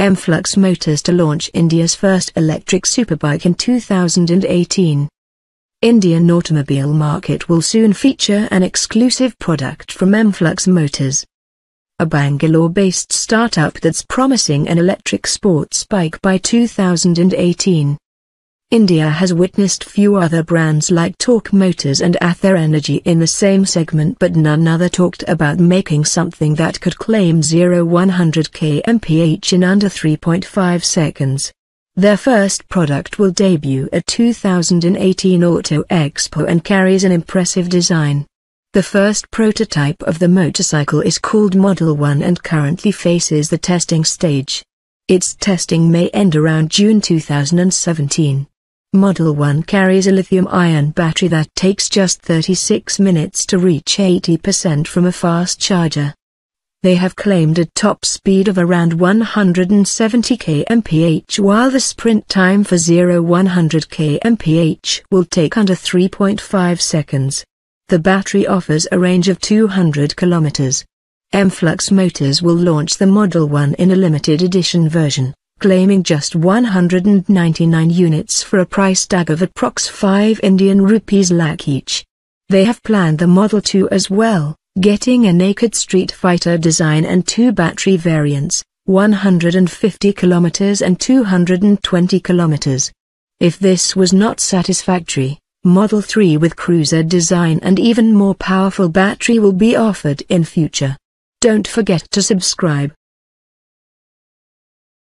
Emflux Motors to launch India's first electric superbike in 2018. Indian automobile market will soon feature an exclusive product from Emflux Motors. A Bangalore-based startup that's promising an electric sports bike by 2018. India has witnessed few other brands like Tork Motors and Ather Energy in the same segment but none other talked about making something that could claim 0-100 kmph in under 3.5 seconds. Their first product will debut at 2018 Auto Expo and carries an impressive design. The first prototype of the motorcycle is called Model 1 and currently faces the testing stage. Its testing may end around June 2017. Model 1 carries a lithium-ion battery that takes just 36 minutes to reach 80% from a fast charger. They have claimed a top speed of around 170 kmph while the sprint time for 0-100 kmph will take under 3.5 seconds. The battery offers a range of 200 kilometers. Emflux Motors will launch the Model 1 in a limited edition version claiming just 199 units for a price tag of approx 5 Indian rupees lakh each. They have planned the Model 2 as well, getting a naked Street Fighter design and two battery variants, 150 kilometers and 220 kilometers. If this was not satisfactory, Model 3 with cruiser design and even more powerful battery will be offered in future. Don't forget to subscribe.